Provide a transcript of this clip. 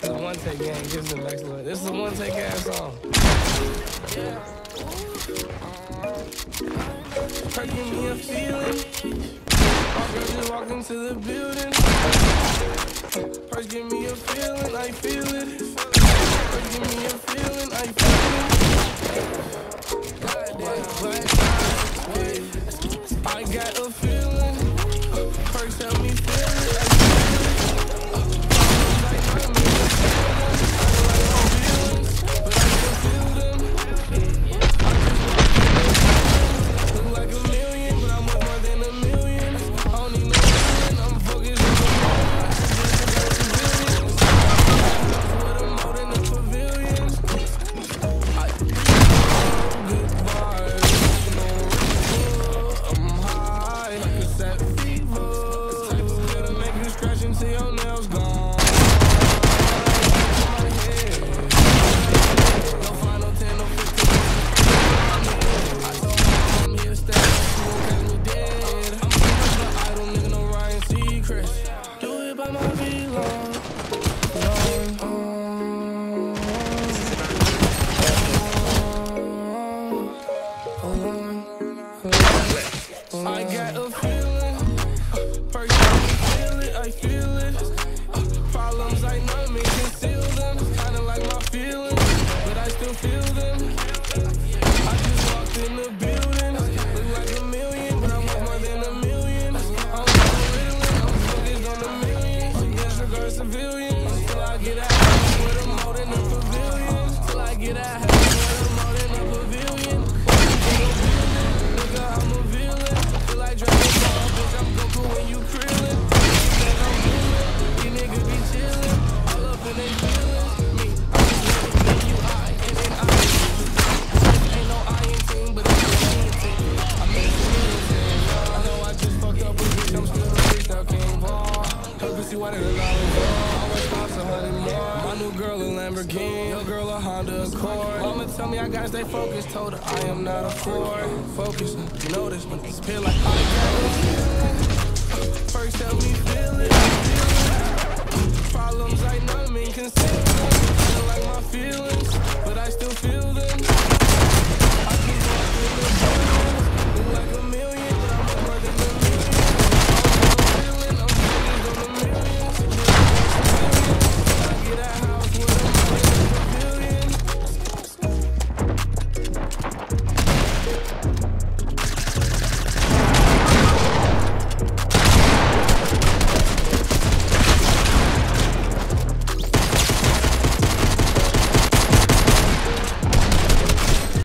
The one take game gives the next one. This is a one take ass song. Give me a feeling. My girl just walked into the building. First give me a feeling, I feel it. First give me a feeling, I feel it. Goddamn, I got a feeling. First help me feel I got a feeling. First time you feel it, I feel it. Problems I numb me, conceal them. Kinda like my feelings, but I still feel them. I just walked in the building. Look like a million, but I'm worth more than a million. I'm riddling, I'm focused on the million. Disregard civilians till I get out. With them out in the pavilion. Till I get out. My girl a Lamborghini. Your girl a Honda Accord. Mama tell me I gotta stay focused. Told her I am not a Ford. Focus, you know this one. Disappear like I. First help me feel it. Problems I numb. Feel like my feelings,